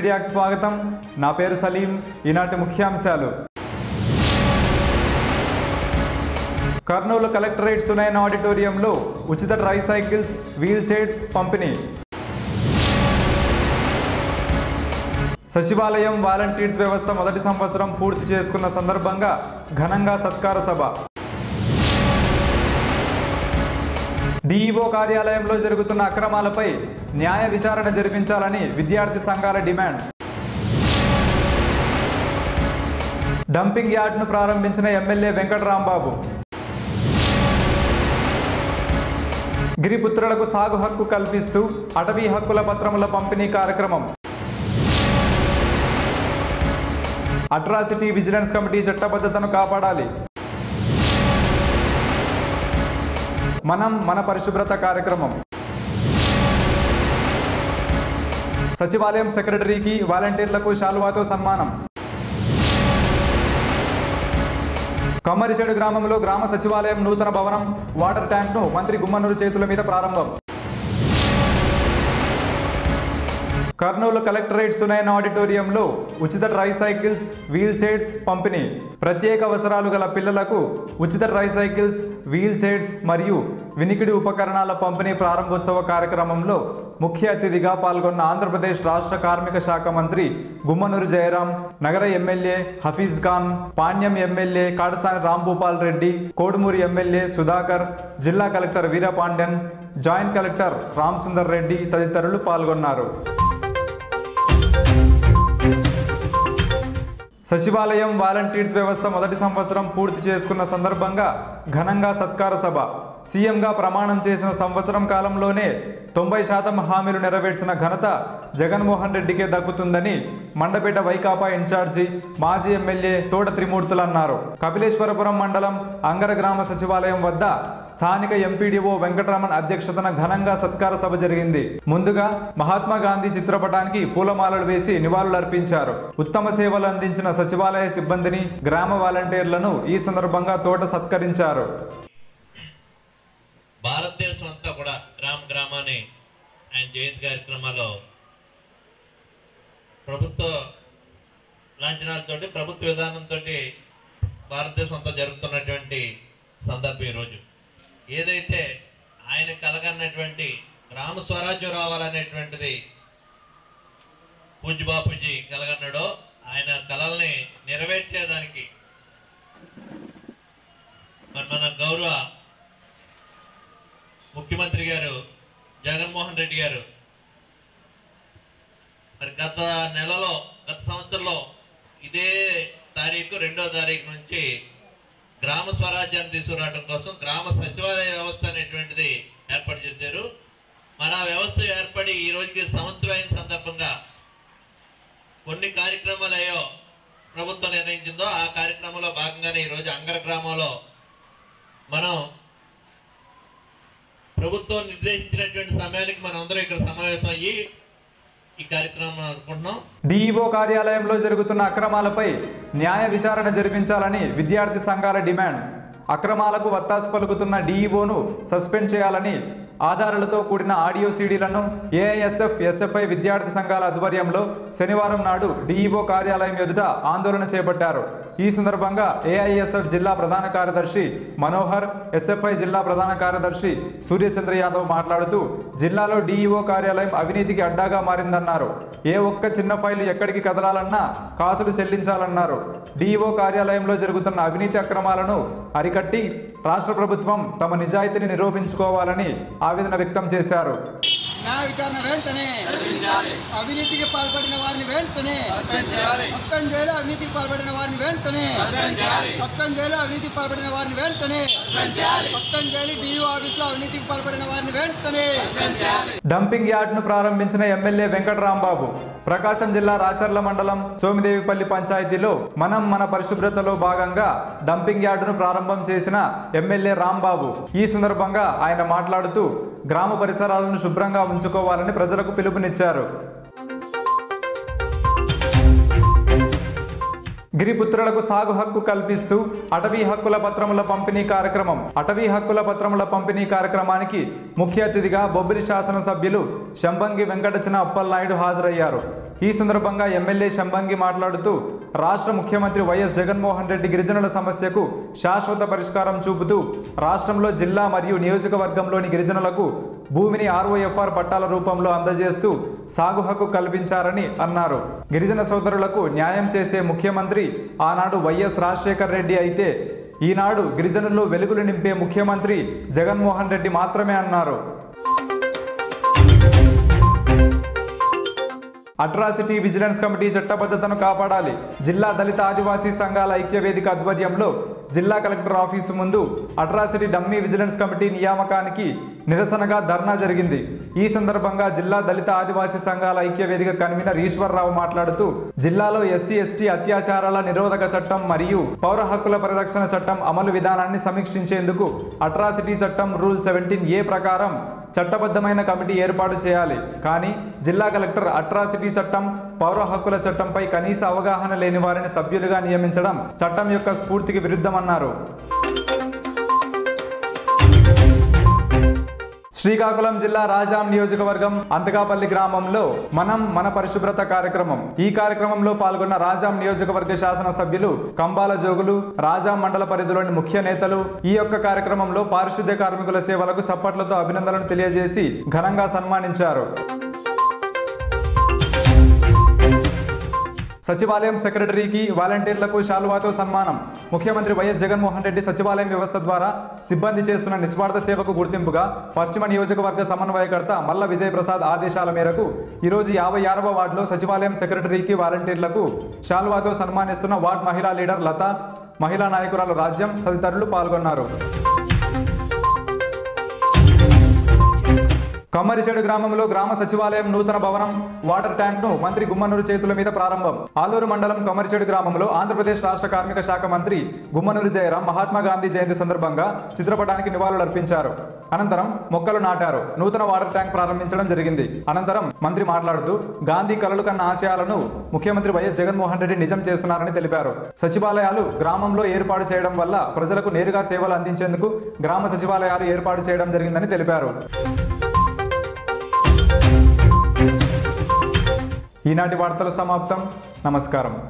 మీడియాకి స్వాగతం. నా పేరు సలీం. ఈనాటి ముఖ్యాంశాలు. కర్నూలు కలెక్టరేట్ సునైన ఆడిటోరియంలో ఉచిత ట్రై సైకిల్స్ వీల్ చైర్స్ పంపిణీ. సచివాలయం వాలంటీర్స్ వ్యవస్థ మొదటి సంవత్సరం పూర్తి చేసుకున్న సందర్భంగా ఘనంగా సత్కార సభ. డిఈఓ కార్యాలయంలో జరుగుతున్న అక్రమాలపై న్యాయ విచారణ జరిపించాలని విద్యార్థి సంఘాల డిమాండ్. డంపింగ్ యార్డ్ను ప్రారంభించిన ఎమ్మెల్యే వెంకటరాంబాబు. గిరిపుత్రులకు సాగు హక్కు కల్పిస్తూ అటవీ హక్కుల పత్రముల పంపిణీ కార్యక్రమం. అట్రాసిటీ విజిలెన్స్ కమిటీ చట్టబద్ధతను కాపాడాలి. మనం మన పరిశుభ్రత కార్యక్రమం. సచివాలయం సెక్రటరీకి వాలంటీర్లకు శాలువాతో సన్మానం. కమ్మరిచేడు గ్రామంలో గ్రామ సచివాలయం నూతన భవనం వాటర్ ట్యాంక్ను మంత్రి గుమ్మనూరు చేతుల మీద ప్రారంభం. కర్నూలు కలెక్టరేట్ సునైన ఆడిటోరియంలో ఉచిత ట్రై సైకిల్స్ వీల్ చైర్స్ పంపిణీ. ప్రత్యేక అవసరాలు గల పిల్లలకు ఉచిత ట్రై సైకిల్స్ వీల్ చైర్స్ మరియు వినికిడి ఉపకరణాల పంపిణీ ప్రారంభోత్సవ కార్యక్రమంలో ముఖ్య అతిథిగా పాల్గొన్న ఆంధ్రప్రదేశ్ రాష్ట్ర కార్మిక శాఖ మంత్రి గుమ్మనూరు జయరాం నగర ఎమ్మెల్యే హఫీజ్ ఖాన్ పాణ్యం ఎమ్మెల్యే కాడసాని రాంభూపాల్ రెడ్డి కోడుమూరి ఎమ్మెల్యే సుధాకర్ జిల్లా collector Veerapandian joint collector Ram Sundar Reddy తదితరులు పాల్గొన్నారు. సచివాలయం వాలంటీర్స్ వ్యవస్థ మొదటి సంవత్సరం పూర్తి చేసుకున్న సందర్భంగా ఘనంగా సత్కార సభ. సీఎంగా ప్రమాణం చేసిన సంవత్సరం కాలంలోనే తొంభై శాతం హామీలు నెరవేర్చిన ఘనత జగన్మోహన్ రెడ్డికే దక్కుతుందని మండపేట వైకాపా ఇన్ఛార్జి మాజీ ఎమ్మెల్యే తోట త్రిమూర్తులు అన్నారు. కపిలేశ్వరపురం మండలం అంగర గ్రామ సచివాలయం వద్ద స్థానిక ఎంపీడీఓ వెంకటరమణ్ అధ్యక్షతన ఘనంగా సత్కార సభ జరిగింది. ముందుగా మహాత్మా గాంధీ చిత్రపటానికి పూలమాలలు వేసి నివాళులర్పించారు. ఉత్తమ సేవలు అందించిన సచివాలయ సిబ్బందిని గ్రామ వాలంటీర్లను ఈ సందర్భంగా తోట సత్కరించారు. అంతా కూడా గ్రామ గ్రామాన్ని ఆయన జయంతి కార్యక్రమాల్లో ప్రభుత్వ లాంఛనాలతో ప్రభుత్వ విధానంతో భారతదేశం అంతా జరుగుతున్నటువంటి సందర్భం ఈరోజు. ఏదైతే ఆయన కలగన్నటువంటి గ్రామ స్వరాజ్యం రావాలనేటువంటిది పూజ్య బాపూజీ కలగన్నాడో ఆయన కళల్ని నెరవేర్చేదానికి మరి మన గౌరవ ముఖ్యమంత్రి గారు జగన్మోహన్ రెడ్డి గారు. మరి గత నెలలో గత సంవత్సరంలో ఇదే తారీఖు రెండో తారీఖు నుంచి గ్రామ స్వరాజ్యాన్ని తీసుకురావడం కోసం గ్రామ సచివాలయ వ్యవస్థ అనేటువంటిది ఏర్పాటు చేశారు. మరి ఆ వ్యవస్థ ఏర్పడి ఈ రోజుకి సంవత్సరం అయిన సందర్భంగా కొన్ని కార్యక్రమాలు అయ్యో ప్రభుత్వం నిర్ణయించిందో ఆ కార్యక్రమంలో భాగంగానే ఈరోజు అంగర గ్రామంలో మనం ప్రభుత్వం నిర్దేశించినటువంటి సమయానికి మనం అందరం ఇక్కడ సమావేశం అయ్యి ఈ కార్యక్రమం అనుకుంటున్నాం. డిఈఓ కార్యాలయంలో జరుగుతున్న అక్రమాలపై న్యాయ విచారణ జరిపించాలని విద్యార్థి సంఘాల డిమాండ్. అక్రమాలకు వత్తాసు పలుకుతున్న డిఈఓను సస్పెండ్ చేయాలని ఆధారాలతో కూడిన ఆడియో సీడీలను ఏఐఎస్ఎఫ్ ఎస్ఎఫ్ఐ విద్యార్థి సంఘాల ఆధ్వర్యంలో శనివారం నాడు డిఈఓ కార్యాలయం ఎదుట ఆందోళన చేపట్టారు. ఈ సందర్భంగా ఏఐఎస్ఎఫ్ జిల్లా ప్రధాన కార్యదర్శి మనోహర్ ఎస్ఎఫ్ఐ జిల్లా ప్రధాన కార్యదర్శి సూర్యచంద్ర యాదవ్ మాట్లాడుతూ జిల్లాలో డిఈఓ కార్యాలయం అవినీతికి అడ్డాగా మారిందన్నారు. ఏ ఒక్క చిన్న ఫైలు ఎక్కడికి కదలాలన్నా కాసులు చెల్లించాలన్నారు. డిఈఓ కార్యాలయంలో జరుగుతున్న అవినీతి అక్రమాలను అరికట్టి రాష్ట్ర ప్రభుత్వం తమ నిజాయితీని నిరూపించుకోవాలని ఆవేదన వ్యక్తం చేశారు. న్యాయ విచారణ వెంటనే అవినీతికి పాల్పడిన వారిని వెంటనే సస్పెండ్ చేయాలి అవినీతికి పాల్పడిన వారిని వెంటనే సస్పెండ్ చేయాలి అవినీతికి పాల్పడిన వారిని వెంటనే డంపింగ్ యార్డ్ను ప్రారంభించిన ఎమ్మెల్యే వెంకటరాంబాబు ప్రకాశం జిల్లా రాచర్ల మండలం సోమిదేవిపల్లి పంచాయతీలో మనం మన పరిశుభ్రతలో భాగంగా డంపింగ్ యార్డును ప్రారంభం చేసిన ఎమ్మెల్యే రాంబాబు. ఈ సందర్భంగా ఆయన మాట్లాడుతూ గ్రామ పరిసరాలను శుభ్రంగా ఉంచుకోవాలని ప్రజలకు పిలుపునిచ్చారు. గిరిపుత్రులకు సాగు హక్కు కల్పిస్తూ అటవీ హక్కుల పత్రముల పంపిణీ కార్యక్రమం. అటవీ హక్కుల పత్రముల పంపిణీ కార్యక్రమానికి ముఖ్య అతిథిగా బొబ్బిలి శాసనసభ్యులు శంభంగి వెంకటచిన అప్పలనాయుడు హాజరయ్యారు. ఈ సందర్భంగా ఎమ్మెల్యే శంభంగి మాట్లాడుతూ రాష్ట్ర ముఖ్యమంత్రి వైఎస్ జగన్మోహన్ రెడ్డి గిరిజనుల సమస్యకు శాశ్వత పరిష్కారం చూపుతూ రాష్ట్రంలో జిల్లా మరియు నియోజకవర్గంలోని గిరిజనులకు భూమిని ఆర్ఓఎఫ్ఆర్ పట్టాల రూపంలో అందజేస్తూ సాగు హక్కు కల్పించారని అన్నారు. గిరిజన సోదరులకు న్యాయం చేసే ముఖ్యమంత్రి ఆనాడు వైఎస్ రాజశేఖర్ రెడ్డి అయితే ఈనాడు గిరిజనుల్లో వెలుగులు నింపే ముఖ్యమంత్రి జగన్మోహన్ రెడ్డి మాత్రమే అన్నారు. అట్రాసిటీ విజిలెన్స్ కమిటీ చట్టబద్ధతను కాపాడాలి. జిల్లా దళిత ఆదివాసీ సంఘాల ఐక్యవేదిక ఆధ్వర్యంలో జిల్లా కలెక్టర్ ఆఫీసు ముందు అట్రాసిటీ డమ్మీ విజిలెన్స్ కమిటీ నియామకానికి నిరసనగా ధర్నా జరిగింది. ఈ సందర్భంగా జిల్లా దళిత ఆదివాసీ సంఘాల ఐక్య వేదిక కన్వీనర్ ఈశ్వర్రావు మాట్లాడుతూ జిల్లాలో ఎస్సీ ఎస్టీ అత్యాచారాల నిరోధక చట్టం మరియు పౌర హక్కుల పరిరక్షణ చట్టం అమలు విధానాన్ని సమీక్షించేందుకు అట్రాసిటీ చట్టం రూల్ సెవెంటీన్ ఏ ప్రకారం చట్టబద్ధమైన కమిటీ ఏర్పాటు చేయాలి. కానీ జిల్లా కలెక్టర్ అట్రాసిటీ చట్టం పౌర హక్కుల చట్టంపై కనీస అవగాహన లేని వారిని సభ్యులుగా నియమించడం చట్టం యొక్క స్ఫూర్తికి విరుద్ధమన్నారు. శ్రీకాకుళం జిల్లా రాజాం నియోజకవర్గం అంతకాపల్లి గ్రామంలో మనం మన పరిశుభ్రత కార్యక్రమం. ఈ కార్యక్రమంలో పాల్గొన్న రాజాం నియోజకవర్గ శాసన సభ్యులు కంబాల జోగులు రాజాం మండల పరిధిలోని ముఖ్య నేతలు ఈ యొక్క కార్యక్రమంలో పారిశుద్ధ్య కార్మికుల సేవలకు చప్పట్లతో అభినందనలు తెలియజేసి ఘనంగా సన్మానించారు. సచివాలయం సెక్రటరీకి వాలంటీర్లకు శాలువాతో సన్మానం. ముఖ్యమంత్రి వైఎస్ జగన్మోహన్ రెడ్డి సచివాలయం వ్యవస్థ ద్వారా సిబ్బంది చేస్తున్న నిస్వార్థ సేవకు గుర్తింపుగా పశ్చిమ నియోజకవర్గ సమన్వయకర్త మల్ల విజయప్రసాద్ ఆదేశాల మేరకు ఈరోజు యాభై ఆరవ వార్డులో సచివాలయం సెక్రటరీకి వాలంటీర్లకు శాలువాతో సన్మానిస్తున్న వార్డ్ మహిళా లీడర్ లత మహిళా నాయకురాలు రాజ్యం తదితరులు పాల్గొన్నారు. కమ్మరిచేడు గ్రామంలో గ్రామ సచివాలయం నూతన భవనం వాటర్ ట్యాంక్ను మంత్రి గుమ్మనూరు చేతుల మీద ప్రారంభం. ఆలూరు మండలం కమ్మరిచేడు గ్రామంలో ఆంధ్రప్రదేశ్ రాష్ట్ర కార్మిక శాఖ మంత్రి గుమ్మనూరు జయరాం మహాత్మా గాంధీ జయంతి సందర్భంగా చిత్రపటానికి నివాళులర్పించారు అనంతరం మొక్కలు నాటారు. నూతన వాటర్ ట్యాంక్ ప్రారంభించడం జరిగింది. అనంతరం మంత్రి మాట్లాడుతూ గాంధీ కలలు కన్న ఆశయాలను ముఖ్యమంత్రి వైఎస్ జగన్మోహన్ రెడ్డి నిజం చేస్తున్నారని తెలిపారు. సచివాలయాలు గ్రామంలో ఏర్పాటు చేయడం వల్ల ప్రజలకు నేరుగా సేవలు అందించేందుకు గ్రామ సచివాలయాలు ఏర్పాటు చేయడం జరిగిందని తెలిపారు. ఈనాటి వార్తలు సమాప్తం. నమస్కారం.